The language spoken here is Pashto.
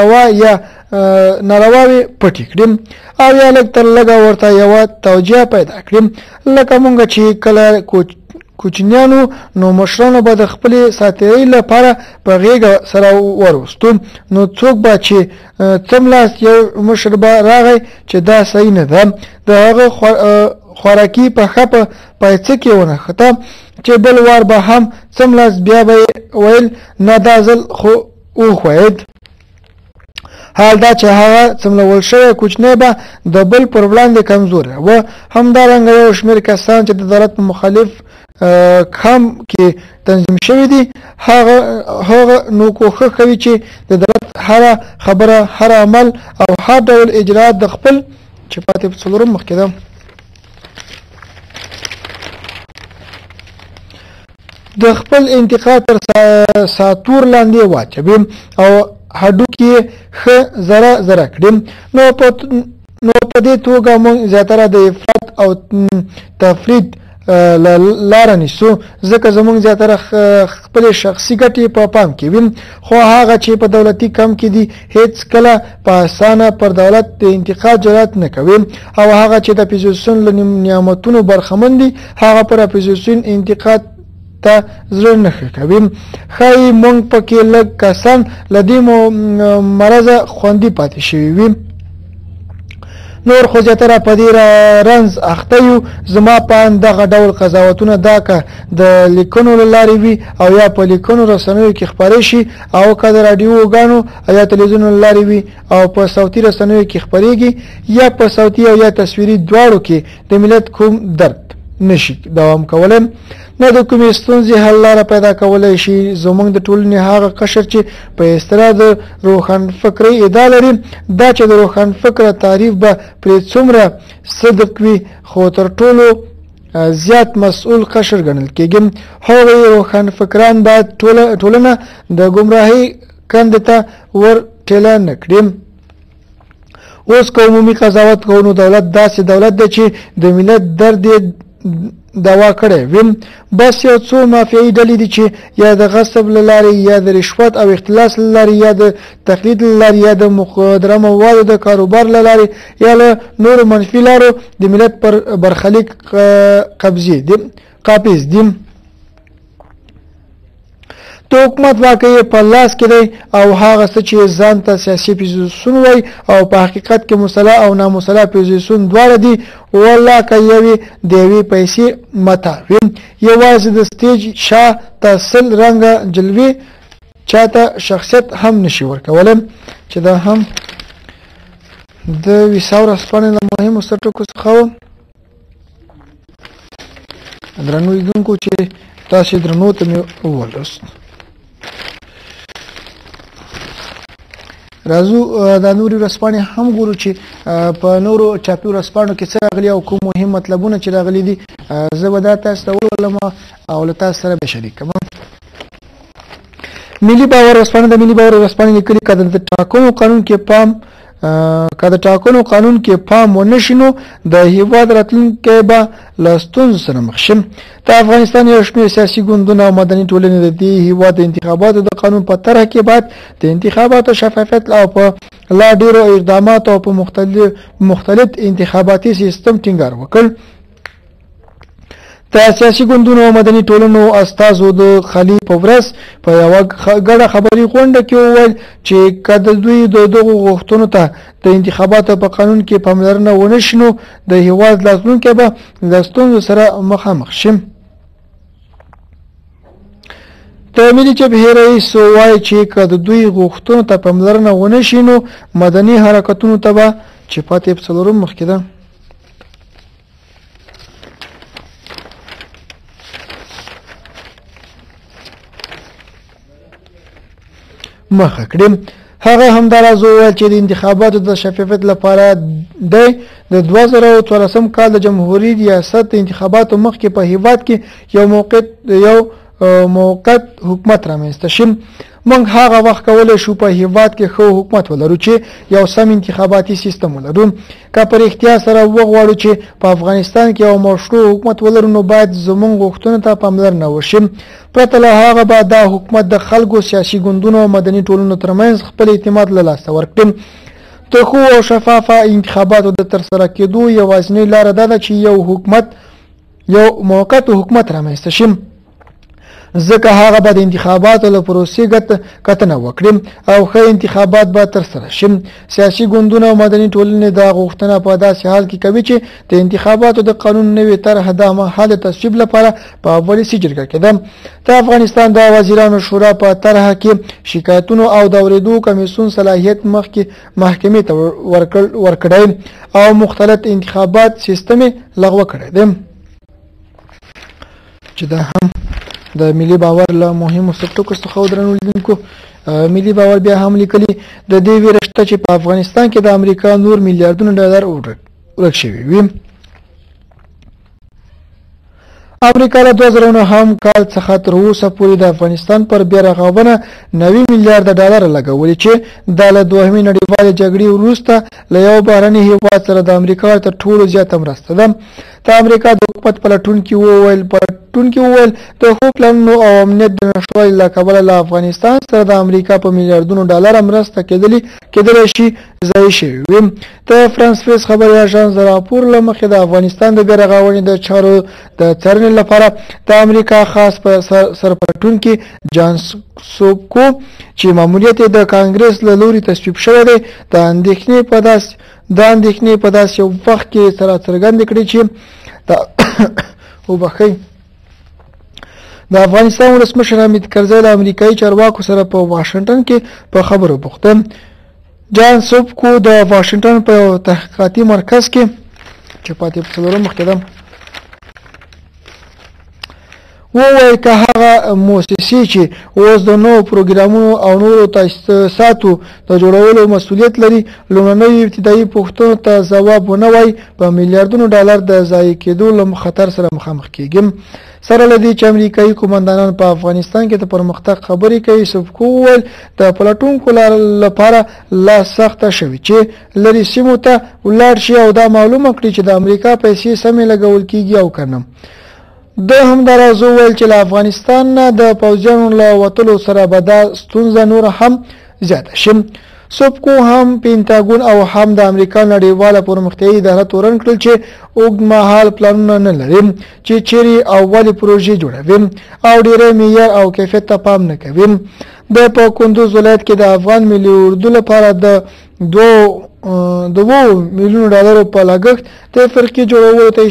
روا یا نارواوې پټې کړي او یا لږ تر لږه ورته یوه توجیه پیدا کړي لکه مونږ چې کله کوچنیانو نو مشرانو به د خپلې ساتیرۍ لپاره په غیږه سره وروستو نو څوک به چې څملاس یو مشر به راغی چې دا صحیح نه ده د هغه خوراکي په خپه پایڅه کې ونه خطا چې بل وار به هم څملاس بیا به ویل نه دا ځل خو وښوید حال دا چې هغه څملول شوی کوچنی به د بل پر وړاندې کمزوری و همدارنګه یو شمېر کسان چې د دولت په مخالف کم کې تنظیم شوی دي هغه هغه نو کوښښ کوي چې د دولت هره خبره هر عمل او هر ډول اجرات د خپل چې پاتې په څلورم مخکې ده د خپل انتقال تر ساتور لاندې واچوي او هډوکي ښه زره زره کړي نو په نو په دې توګه موږ زیاتره د افراط او تفرید لار نیسو ځکه زموږ زیاتره خپل شخصي ګټې په پام کې وي خو هغه چې په دولتي کم کې دي هیڅ کله په اسانه پر دولت د انتقاد جرات نه کوي او هغه چې د اپوزیسیون له نعمتونو برخمن دي هغه پر اپوزیسیون انتقاد ته زړه نه ښه کوي ښایي مونږ پکې لږ کسان له دې مرضه خوندي پاتې شوي وي نور خو زیاتره په دې رنز اخته یو زما پان دغه ډول قضاوتونه دا که د لیکنو لارې وي او یا په لیکنو رسنیو کې خپرې شي او که د رادیو اوګانو یا تلویزیون لارې وي او په صوتي رسنیو کې خبرېږي یا په صوتي او یا تصویري دواړو کې د ملت کوم درد نشي دوام کولای نه د کومې ستونزې حل لاره پیدا کولای شي زموږ د ټولنې هغه قشر چې په استرا د روښان فکرې ادا لري دا چې د روښان فکر تعریف به پرې څومره صدق وي خو تر ټولو زیات مسئول قشر ګڼل کېږي هغوی روښانفکران باید ټولنه د ګمراهۍ کندې ته ور ټېله نه کړي اوس که عمومي قضاوت کوو نو دولت داسې دولت دی چې د ملت درد یې دوا کړی وي بس یو څو مافیایي ډلې دي چې یا د غصب له لارې یا د رشوت او اختلاس له لارې یا د تقلید لارې یا د مقدره موادو د کاروبار لارې یا له نورو منفي لارو د ملت پر برخلیک قبضې دي قابض دي د حکومت واکه په لاس کې دی او هغه څه چې ځان ته سیاسي پوزیسیون وای او په حقیقت کې مصلا او نامصلا پوزیسیون دواړه دي والله که یوې د یوې پیسې متاوي یوازې د سټیج شاه ته سل رنګه جلوې چاته شخصیت هم نشي ورکولای چې دا هم د ویساور اسپانې له مهمو سرټکو څخه و درنو لیدونکو چې تاسو درنو ته مې وولست راځو د نوري رسپانې هم ګورو چې په نورو چاپي رسپانو کې څه راغلي او کوم مهم مطلبونه چې راغلي دي زه به دا تاسو ته ولولم او له تاسو سره به شریک کوم ملي باور ورځپاڼه د ملي باور ورځپاڼې لیکلي که د ټاکنو قانون کې پام که د ټاکنو قانون کې پام ونه شینو د هیواد راتلونکی به له ستونزو سره مخ شي د افغانستان یو شمېر سیاسي ګوندونه او مدني ټولنې د دې هیواد د انتخاباتو د قانون په طرح کې باید د انتخاباتو شفافیت او په لا ډیرو اقداماتو او په مختلف مختلف انتخاباتي سیستم ټینګار وکړي د سیاسي ګوندونو او مدني ټولنو استازو د خالي په ورځ په یوه ګډه خبري غونډه کې وویل چې که د دوی د دغو غوښتنو ته د انتخاباتو په قانون کې پاملرنه ونه شي نو د هیواد راتلونکی به له ستونزو سره مخامخ شي د ملي جبهې رئیس وایي چې که د دوی غوښتنو ته پاملرنه ونه شي نو مدني حرکتونو ته به چې پاتې په څلورم مخکې ده مخه کړي هغه همداراز وویل چې د انتخاباتو د شفافیت لپاره د د 2014 کال د جمهوریت ریاست انتخاباتو مخکې په هیواد کې یو موقت یو موقت حکومت رامنځته شي موږ هغه وخت کولای شو په هیواد کې خو حکومت ولرو چې یو سم انتخاباتي سیستم ولرو که په رښتیا سره وغواړو چې په افغانستان کې یو مشروع حکومت ولرو نو باید زمونږ غوښتنو ته پاملرنه وشي پرته له هغه به دا حکومت د خلکو سیاسي ګوندونو او مدني ټولنو ترمنځ خپل اعتماد له لاسه ورکړي د ښو او شفافه انتخاباتو د ترسره کېدو یوازینۍ لاره دا ده چې یو حکومت یو موقت حکومت رامنځته شي ځکه هغه به د انتخاباتو له پروسې ګت کتنه وکړي او ښه انتخابات به تر سره شي سیاسي ګوندونه او مدني ټولنې دا غوښتنه په داسې حال کې کوي چې د انتخاباتو د قانون نوې طرح د مهال تصویب لپاره په ولسي جرګه کې ده د افغانستان د وزیرانو شورا په طرح کې شکایتونو او د اوریدو کمیسون صلاحیت مخکې محکمې ته ورکړی او مختلط انتخابات سیستم لغوه کړی دی چې دا هم د ملي باور له مهمو سرټکو څخه ودرنو لیدونکو ملي باور بیا هم لیکلي د دې ویره شته چې په افغانستان کې د امریکا نور میلیارډونه ډالر ورک شوي وي امریکا له 2009 هم کال څخه تر اوسه پورې د افغانستان پر بیا رغونه 90 میلیارډ ډالر لګولې چې د له دوهمې نړیوالې جګړې وروسته له یو بهرني هیواد سره د امریکا تر ټولو زیاته مرسته ده د امریکا د حکومت پلټونکي وویل پلټونکي وویل د ښو پلانونو او امنیت د نشتوالي له کبله له افغانستان سره د امریکا په میلیاردونو ډالره مرسته کېدلې کېدلی شي ضایع شوې وي د فرانس پریس خبري اژانس د راپور له مخې د افغانستان د بیارغاونې د چارو د څارنې لپاره د امریکا خاص په سر سرپلټونکي جان سوبکو چې ماموریت د کانګرس له لوري تصویب شوی دی د اندېښنې په داسې دا اندېښنې په داسې یو وخت کې سره څرګندې کړې چې د وبخښئ د افغانستان ولسمشر حامد کرزی له امریکایي چارواکو سره په واشنگټن کې په خبرو بوخت دی جان سوبکو د واشنگټن په یو تحقیقاتي مرکز کې چې پاتې په څلورم مخکې ده ووایي که هغه موسسې چې اوس د نوو پروګرامونو او نورو تاسیساتو د جوړولو مسولیت لري لومړنیو ابتدایي پوښتنو ته ځواب ونه وایي په میلیاردونو ډالر د ضایع کېدو له خطر سره مخامخ کېږي سره له دې چې امریکایي قومندانان په افغانستان کې د پرمختګ خبرې کوي سبکو وویل د پلټونکو لپاره لا سخته شوې چې لرې سیمو ته ولاړ شي او دا معلومه کړي چې د امریکا پیسې سمې لګول کېږي او که نه ده همداراز وویل چې له افغانستان نه د پوځیانو له وتلو سره به دا ستونزه نوره هم زیاته شي. سوپکو هم پینتاګون او هم د امریکا نړیواله پرمختیایي اداره تورن کړل چې اوږدمهال پلانونه نه لري چې چیرې او ولې پروژې جوړوي او ډیری معیار او کیفیت ته پام نه کوي د په کندوز ولایت کې د افغان ملي اردو لپاره د دوو دوو میلیونو ډالرو په لګښت د فرقې جوړولو ته